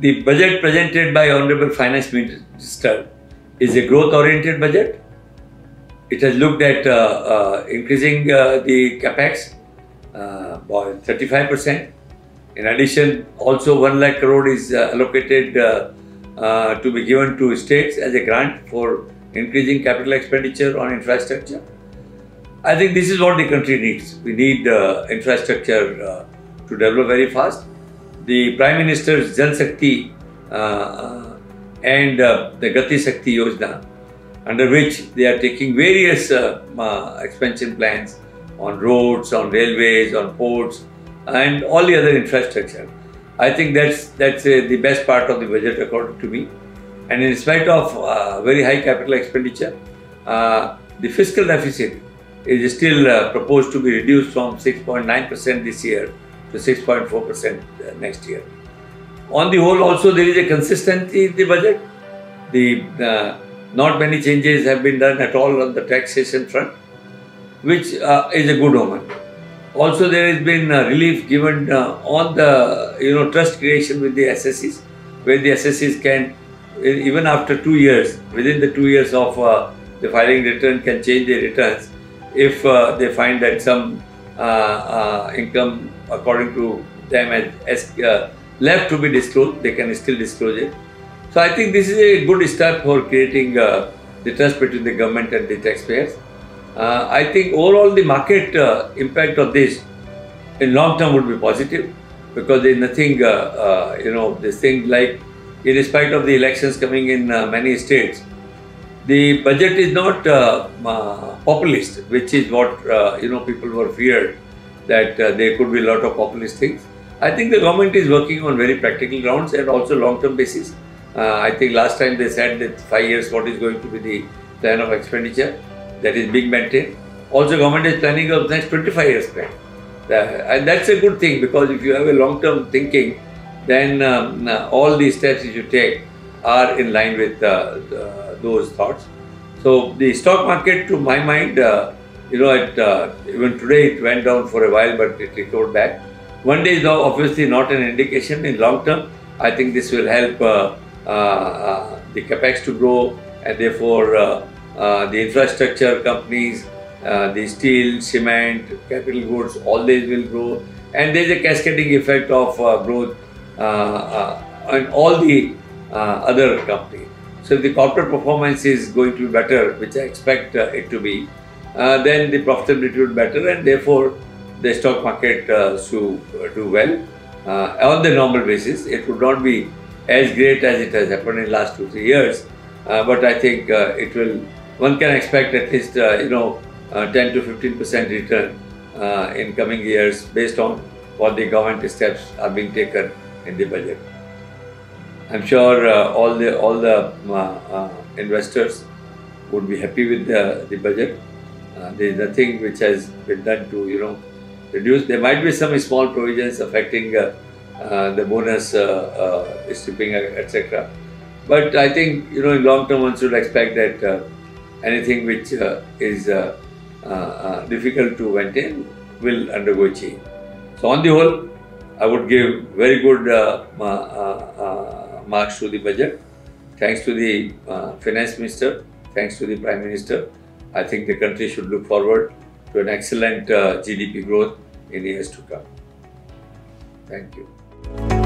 the budget presented by Honorable Finance Minister is a growth-oriented budget. It has looked at uh, uh, increasing uh, the capex uh, by 35%. In addition, also 1 lakh crore is uh, allocated uh, to be given to states as a grant for increasing capital expenditure on infrastructure. I think this is what the country needs. We need infrastructure to develop very fast. The Prime Minister's Jal Shakti uh, uh, and uh, the Gati Shakti Yojana, under which they are taking various uh, expansion plans on roads, on railways, on ports, and all the other infrastructure. I think that's that's uh, the best part of the budget according to me. And in spite of uh, very high capital expenditure, the fiscal deficit is still proposed to be reduced from 6.9% this year to 6.4% next year. On the whole, also there is a consistency in the budget. The uh, not many changes have been done at all on the taxation front, which uh, is a good omen. Also, there has been uh, relief given uh, on the you know trust creation with the assessees, where the assessees can even after two years, within the two years of uh, the filing return, can change their returns if uh, they find that some uh, uh, income according to them as, as uh, left to be disclosed, they can still disclose it. So I think this is a good step for creating uh, the trust between the government and the taxpayers. Uh, I think overall the market uh, impact of this in long term would be positive because there is nothing, uh, uh, you know, this thing like in spite of the elections coming in uh, many states, the budget is not uh, populist, which is what uh, you know people were feared that uh, there could be a lot of populist things. I think the government is working on very practical grounds and also long-term basis. I think last time they said that five years what is going to be the plan of expenditure that is being maintained. Also, government is planning of next 25 years plan, Uh, and that's a good thing because if you have a long-term thinking, then um, all these steps you take are in line with uh, those thoughts. So the stock market, to my mind, uh, you know, it, uh, even today it went down for a while, but it recovered back. One day is obviously not an indication. In long term, I think this will help uh, uh, uh, the capex to grow, and therefore the infrastructure companies, the steel, cement, capital goods, all these will grow, and there is a cascading effect of growth on all the other company. So if the corporate performance is going to be better, which I expect uh, it to be, uh, then the profitability will be better, and therefore the stock market uh, should uh, do well uh, on the normal basis. It would not be as great as it has happened in the last two three years, uh, but I think uh, it will. One can expect at least uh, you know uh, 10 to 15 percent return uh, in coming years based on what the government steps are being taken in the budget. I'm sure uh, all the all the uh, uh, investors would be happy with the, the budget. Uh, there is nothing which has been done to you know reduce. There might be some small provisions affecting uh, the bonus stripping, etc. But I think you know in long term one should expect that anything which is difficult to maintain will undergo change. So on the whole, I would give very good uh, uh, uh, marks to the budget. Thanks to the uh, finance minister, thanks to the prime minister. I think the country should look forward to an excellent uh, GDP growth in years to come. Thank you.